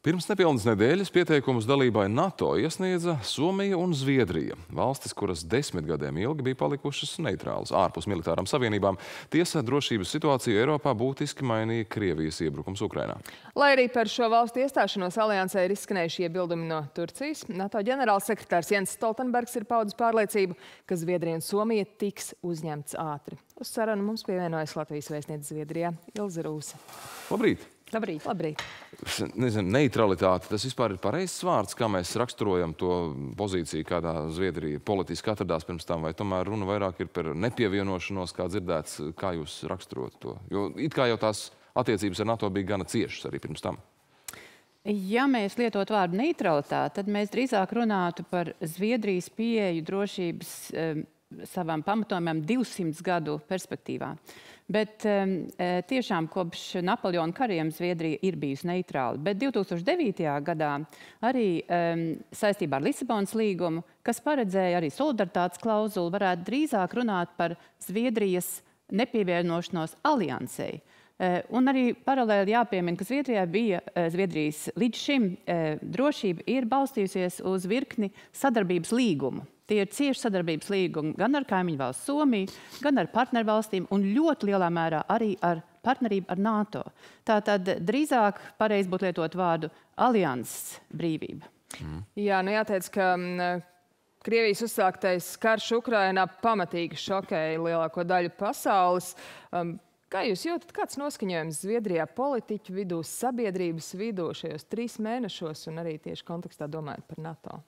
Pirms nepilnas nedēļas pieteikumus dalībai NATO iesniedza Somija un Zviedrija. Valstis, kuras desmit gadiem ilgi bija palikušas neitrālas ārpus militārām savienībām, tiesa drošības situāciju Eiropā būtiski mainīja Krievijas iebrukums Ukrainā. Lai arī par šo valstu iestāšanos aliansē ir izskanējuši iebildumi no Turcijas, NATO ģenerālsekretārs Jens Stoltenbergs ir paudis pārliecību, ka Zviedrija un Somija tiks uzņemts ātri. Uz sarunu mums pievienojas Latvijas vēstniece Zviedrijā Ilza Rūsa. Labrīt! Labrīt! Labrīt. Nezinu, neutralitāte, tas vispār ir pareizs vārds, kā mēs raksturojam to pozīciju, kādā Zviedrija politiski atradās pirms tam, vai tomēr runa vairāk ir par nepievienošanos, kā dzirdēts, kā jūs raksturot to? Jo it kā jau tās attiecības ar NATO bija gana ciešas arī pirms tam. Ja mēs lietot vārdu neutralitāte, tad mēs drīzāk runātu par Zviedrijas pieeju drošības um, savām pamatojumiem 200 gadu perspektīvā. Bet um, tiešām kopš Napoleona kariem Zviedrija ir bijusi neitrāla. Bet 2009. gadā arī um, saistībā ar Lisabonas līgumu, kas paredzēja arī solidaritātes klauzulu, varētu drīzāk runāt par Zviedrijas nepievienošanos aliansei. Uh, un arī paralēli jāpiemina, ka Zviedrijā bija uh, Zviedrijas līdz šim uh, drošība ir balstījusies uz virkni sadarbības līgumu. Tie ir cieši sadarbības līgumi gan ar kaimiņu valsts Somiju, gan ar partnervalstīm un ļoti lielā mērā arī ar partnerību ar NATO. Tātad drīzāk pareizi būtu lietot vārdu alianses brīvība. Mm. Jā, nu jāteic, ka mm, Krievijas uzsāktais karš Ukrainā pamatīgi šokēja lielāko daļu pasaules. Um, Kā jūs jūtat, kāds noskaņojums Zviedrijā politiķu vidū, sabiedrības vidū šajos trīs mēnešos un arī tieši kontekstā domājot par NATO?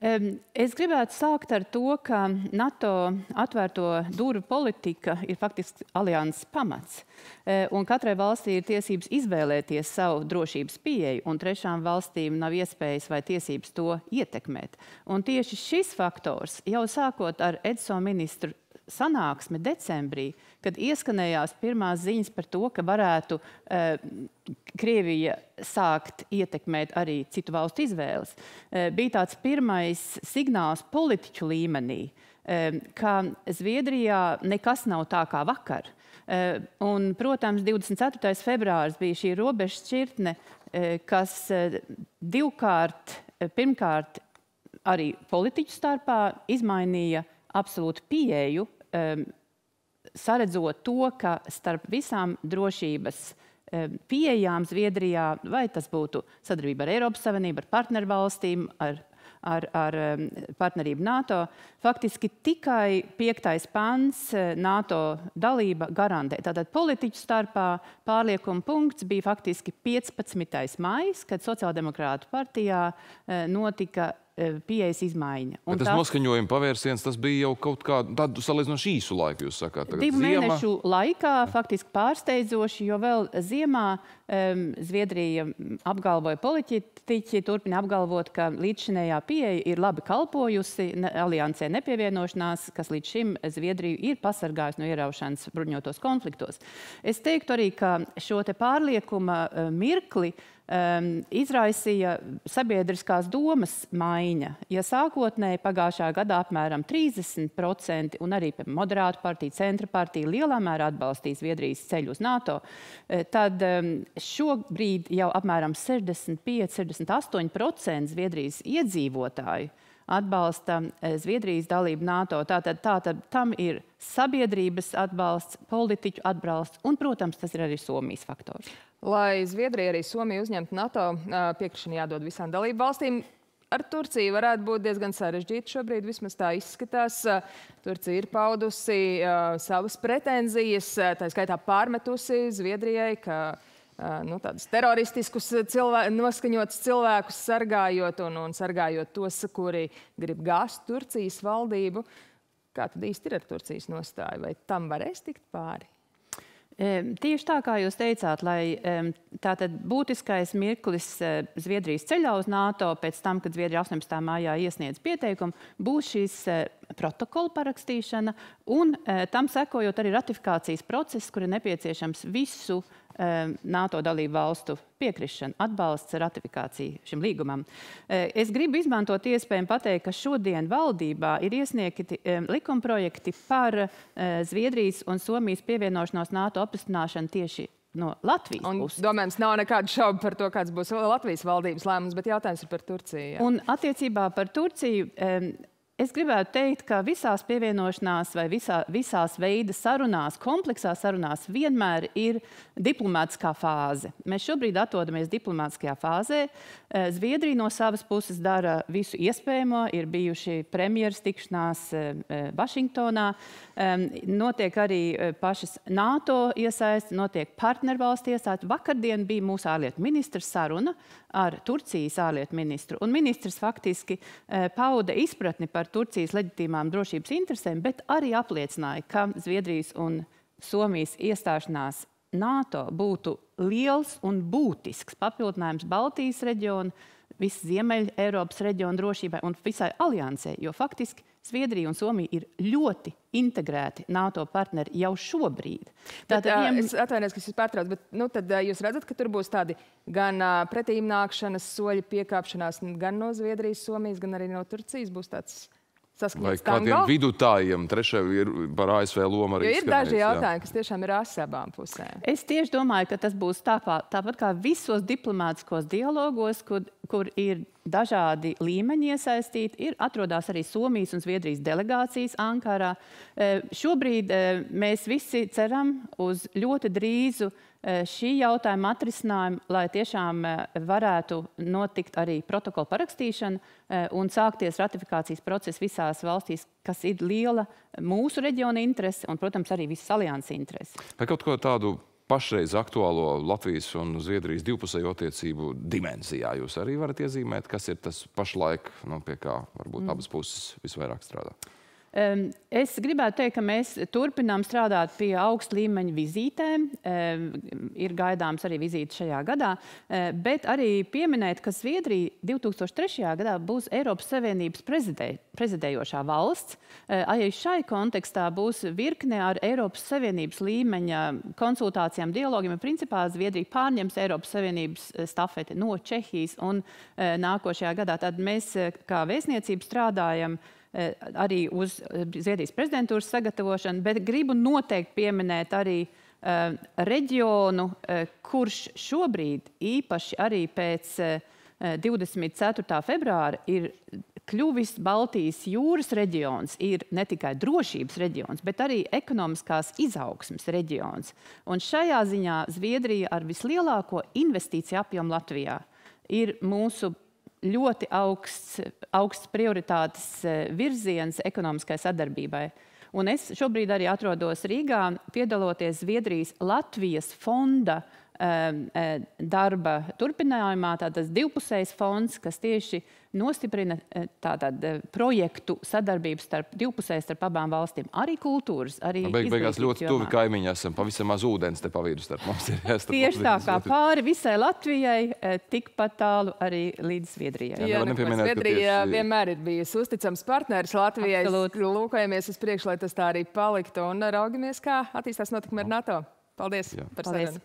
Es gribētu sākt ar to, ka NATO atvērto durvju politika ir faktiski alianses pamats. E, un katrai valstī ir tiesības izvēlēties savu drošības pieeju, un trešām valstīm nav iespējas vai tiesības to ietekmēt. Un tieši šis faktors jau sākot ar EDSO ministru sanāksme decembrī, kad ieskanējās pirmās ziņas par to, ka varētu uh, Krievija sākt ietekmēt arī citu valstu izvēles, uh, bija tāds pirmais signāls politiķu līmenī, uh, ka Zviedrijā nekas nav tā kā vakar. Uh, un, protams, 24. februāris bija šī robeža šķirtne, uh, kas uh, divkārt, pirmkārt, arī politiķu starpā izmainīja absolūtu pieeju um, saredzot to, ka starp visām drošības um, pieejām Zviedrijā, vai tas būtu sadarbība ar Eiropas Savienību, ar partnervalstīm, ar, ar, ar um, partnerību NATO, faktiski tikai piektais pants uh, NATO dalība garantē. Tātad politiķu starpā pārliekuma punkts bija faktiski 15. maijs, kad Sociāldemokrātu partijā uh, notika pieejas izmaiņa. Un Bet tas, tas noskaņojuma pavērsiens, tas bija jau kaut kādu tādu salīdzinoši īsu laiku, jūs sakāt. Tagad divu ziemā... mēnešu laikā, faktiski pārsteidzoši, jo vēl ziemā um, Zviedrija apgalvoja politiķi, turpina apgalvot, ka līdzšinējā pieeja ir labi kalpojusi aliansē nepievienošanās, kas līdz šim Zviedriju ir pasargājusi no ieraušanas bruņotos konfliktos. Es teiktu arī, ka šo te pārliekuma uh, mirkli uh, um, izraisīja sabiedriskās domas maiņa. Ja sākotnēji pagājušā gadā apmēram 30% un arī moderātu partiju, centra partija lielā mērā atbalstīja Zviedrijas ceļu uz NATO, eh, tad um, šobrīd jau apmēram 65-68% Zviedrijas iedzīvotāju atbalsta eh, Zviedrijas dalību NATO. Tātad, tātad tam ir sabiedrības atbalsts, politiķu atbalsts un, protams, tas ir arī Somijas faktors. Lai Zviedrija arī Somija uzņemtu NATO, piekrišana jādod visām dalību valstīm. Ar Turciju varētu būt diezgan sarežģīti šobrīd, vismaz tā izskatās. Turcija ir paudusi uh, savas pretenzijas, tā skaitā pārmetusi Zviedrijai, ka nu, tādus teroristiskus cilvē noskaņotus cilvēkus sargājot un, un sargājot tos, kuri grib gāzt Turcijas valdību. Kā tad īsti ir ar Turcijas nostāju? Vai tam varēs tikt pāri? Tieši tā, kā jūs teicāt, lai tātad būtiskais mirklis eh, Zviedrijas ceļā uz NATO pēc tam, kad Zviedrija 18. mājā iesniedz pieteikumu, būs šīs eh, protokola parakstīšana un eh, tam sekojot arī ratifikācijas process, kur ir nepieciešams visu um, NATO dalību valstu piekrišana, atbalsts ratifikācija šim līgumam. Uh, es gribu izmantot iespēju pateikt, ka šodien valdībā ir iesniegti um, likumprojekti par Zviedrijas un Somijas pievienošanos NATO apstiprināšanu tieši no Latvijas Un puses. domājams, nav nekādu šaubu par to, kāds būs Latvijas valdības lēmums, bet jautājums ir par Turciju. jā. Un attiecībā par Turciju. Es gribētu teikt, ka visās pievienošanās vai visā, visās veida sarunās, kompleksās sarunās vienmēr ir diplomātiskā fāze. Mēs šobrīd atrodamies diplomātiskajā fāzē. Eh, Zviedrija no savas puses dara visu iespējamo. Ir bijuši premjeras tikšanās eh, eh, Vašingtonā, notiek arī pašas NATO iesaisti, notiek partnervalstu iesaisti. Vakardien bija mūsu ārlietu ministra saruna ar Turcijas ārlietu ministru. Un ministrs faktiski eh, pauda izpratni par Turcijas leģitīmām drošības interesēm, bet arī apliecināja, ka Zviedrijas un Somijas iestāšanās NATO būtu liels un būtisks papildinājums Baltijas reģionu, visas Ziemeļa Eiropas reģiona drošībai un visai aliansē, jo faktiski Zviedrija un Somija ir ļoti integrēti NATO partneri jau šobrīd. Tad, Tātad uh, viņiem- es atvainojos, ka es jūs pārtraucu, bet nu, tad, jūs redzat, ka tur būs tādi gan pretīmnākšanas soļi, piekāpšanās gan no Zviedrijas, Somijas, gan arī no Turcijas. Būs tāds Vai saskaņots kādiem tango. vidutājiem, trešajam ir par ASV lomu arī Jo ir daži jā. jautājumi, kas tiešām ir asi abām pusēm. Es tieši domāju, ka tas būs tāpā, tāpat kā visos diplomātiskos dialogos, kur, kur ir dažādi līmeņi iesaistīti. Ir atrodas arī Somijas un Zviedrijas delegācijas Ankarā. Eh, Šobrīd eh, mēs visi ceram uz ļoti drīzu eh, šī jautājuma atrisinājumu, lai tiešām varētu notikt arī protokola parakstīšana un sākties ratifikācijas process visās valstīs, kas ir liela mūsu reģiona interese un, protams, arī visas alianses interese. Vai kaut ko tādu pašreiz aktuālo Latvijas un Zviedrijas divpusējo attiecību dimensijā jūs arī varat iezīmēt, kas ir tas pašlaik, nu, pie kā varbūt mm. abas puses visvairāk strādā? Es gribētu teikt, ka mēs turpinām strādāt pie augsta līmeņa vizītēm. Ir gaidāms arī vizīte šajā gadā, bet arī pieminēt, ka Zviedrija 2003. gadā būs Eiropas Savienības prezidē, prezidējošā valsts. Arī šai kontekstā būs virkne ar Eiropas Savienības līmeņa konsultācijām, dialogiem. Principā Zviedrija pārņems Eiropas Savienības eh, stafeti no Čehijas un uh, nākošajā gadā. Tad mēs uh, kā vēstniecība strādājam eh, arī uz eh, Zviedrijas prezidentūras sagatavošanu, bet gribu noteikti pieminēt arī uh, reģionu, kurš šobrīd īpaši arī pēc uh, 24. februāra ir kļuvis Baltijas jūras reģions, ir ne tikai drošības reģions, bet arī ekonomiskās izaugsmes reģions. Un šajā ziņā Zviedrija ar vislielāko investīciju apjomu Latvijā ir mūsu ļoti augsts, augsts prioritātes eh, virziens ekonomiskai sadarbībai. Un es šobrīd arī atrodos Rīgā, piedaloties Zviedrijas Latvijas fonda eh, darba turpinājumā. Tātad divpusējs fonds, kas tieši nostiprina eh, tātad, eh, projektu sadarbību starp divpusēji starp abām valstīm. Arī kultūras, arī Nu, Beig, beigās ļoti tuvi jomā. kaimiņi esam, pavisam maz ūdens te pa vidu starp mums ir. jā, starp Tieši tā kā pāri visai Latvijai, tikpat tālu arī līdz Zviedrijai. Jā, Jā, nu, Zviedrija tieši- vienmēr ir bijusi uzticams partneris Latvijai. Absolūti. Lūkojamies uz priekšu, lai tas tā arī paliktu un raugamies, kā attīstās notikumi ar NATO. Paldies Jā. par sarunu.